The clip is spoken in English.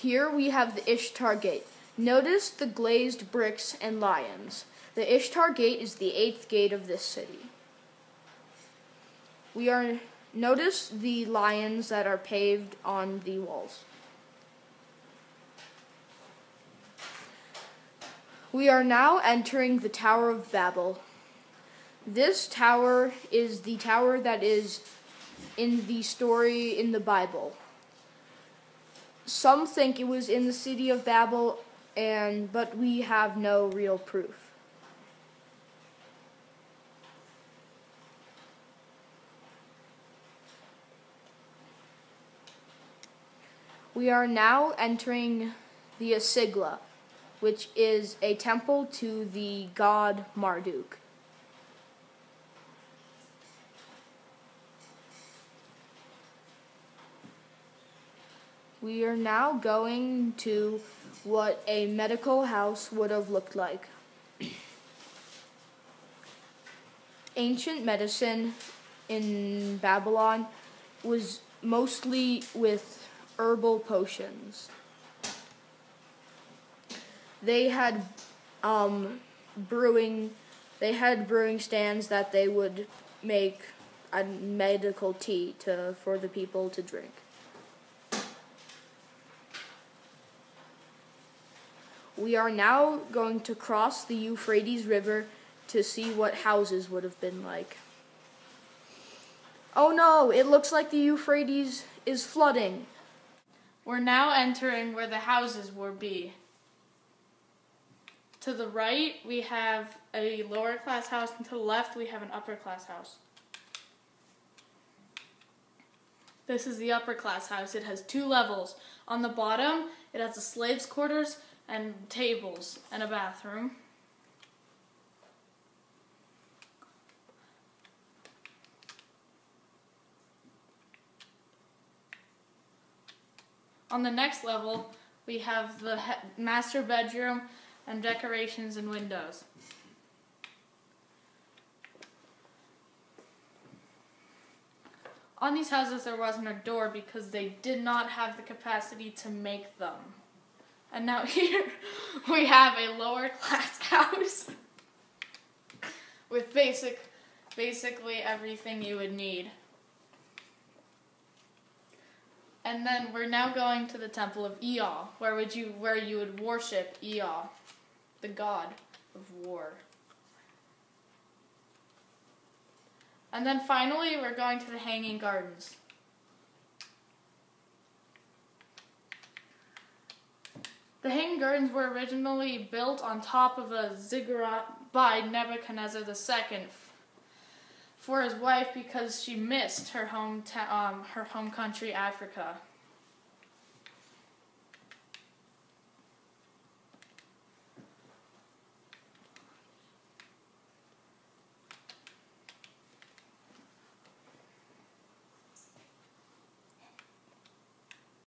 Here we have the Ishtar Gate. Notice the glazed bricks and lions. The Ishtar Gate is the eighth gate of this city. We are notice the lions that are paved on the walls. We are now entering the Tower of Babel. This tower is the tower that is in the story in the Bible. Some think it was in the city of Babel and but we have no real proof. We are now entering the Esagila, which is a temple to the god Marduk. We are now going to what a medical house would have looked like. Ancient medicine in Babylon was mostly with herbal potions. They had um, brewing, they had brewing stands that they would make a medical tea to for the people to drink. We are now going to cross the Euphrates River to see what houses would have been like. Oh no, it looks like the Euphrates is flooding. We're now entering where the houses will be. To the right, we have a lower class house, and to the left, we have an upper class house. This is the upper class house. It has two levels. On the bottom, it has the slaves' quarters, and tables and a bathroom. On the next level, we have the master bedroom and decorations and windows. On these houses, there wasn't a door because they did not have the capacity to make them. And now here we have a lower class house with basic basically everything you would need. And then we're now going to the temple of Ea, where would you where you would worship Ea, the god of war. And then finally we're going to the hanging gardens. The Hanging Gardens were originally built on top of a ziggurat by Nebuchadnezzar II for his wife because she missed her home, um, her home country, Africa.